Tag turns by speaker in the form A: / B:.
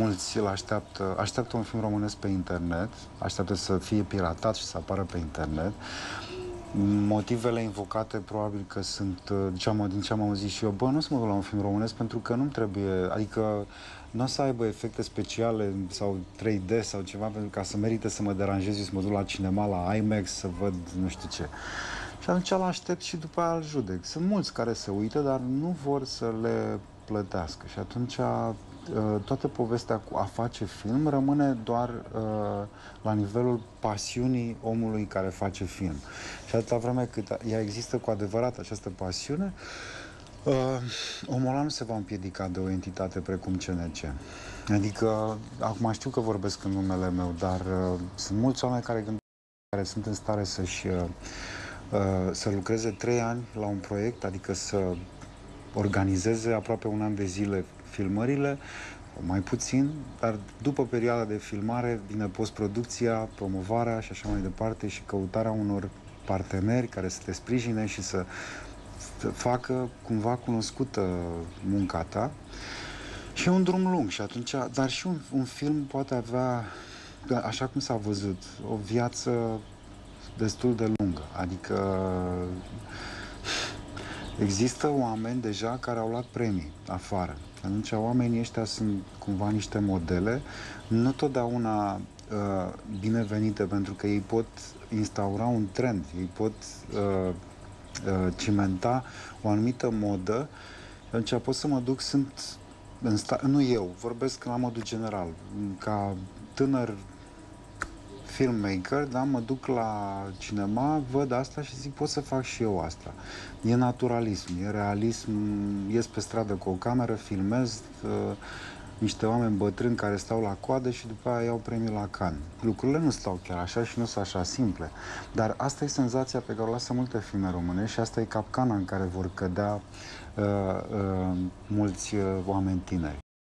A: mulți îl așteaptă, așteaptă un film românesc pe internet, așteaptă să fie piratat și să apară pe internet. Motivele invocate probabil că sunt, uh, de ce am, din ce am auzit și eu, bă, nu să mă duc la un film românesc pentru că nu trebuie, adică nu o să aibă efecte speciale sau 3D sau ceva pentru ca să merite să mă deranjez și să mă duc la cinema, la IMAX, să văd nu știu ce. Și atunci îl aștept și după aia îl judec. Sunt mulți care se uită, dar nu vor să le plătească. Și atunci Uh, toată povestea cu a face film rămâne doar uh, la nivelul pasiunii omului care face film. Și atâta vreme cât ea există cu adevărat această pasiune, uh, omul ăla nu se va împiedica de o entitate precum CNC. Adică, acum știu că vorbesc în numele meu, dar uh, sunt mulți oameni care gândesc care sunt în stare să-și uh, uh, să lucreze trei ani la un proiect, adică să organizeze aproape un an de zile filmările, mai puțin, dar după perioada de filmare vine postproducția, promovarea și așa mai departe și căutarea unor parteneri care să te sprijine și să facă cumva cunoscută munca ta. Și e un drum lung și atunci, dar și un, un film poate avea, așa cum s-a văzut, o viață destul de lungă. Adică există oameni deja care au luat premii afară atunci oamenii ăștia sunt cumva niște modele, nu totdeauna uh, binevenite, pentru că ei pot instaura un trend, ei pot uh, uh, cimenta o anumită modă. Atunci pot să mă duc, sunt în sta- nu eu, vorbesc la modul general, ca tânăr filmmaker, da, mă duc la cinema, văd asta și zic, pot să fac și eu asta. E naturalism, e realism, ies pe stradă cu o cameră, filmez uh, niște oameni bătrâni care stau la coadă și după aia iau premiul la can. Lucrurile nu stau chiar așa și nu sunt așa simple. Dar asta e senzația pe care o lasă multe filme române și asta e capcana în care vor cădea uh, uh, mulți uh, oameni tineri.